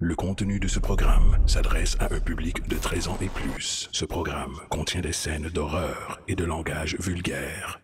Le contenu de ce programme s'adresse à un public de 13 ans et plus. Ce programme contient des scènes d'horreur et de langage vulgaire.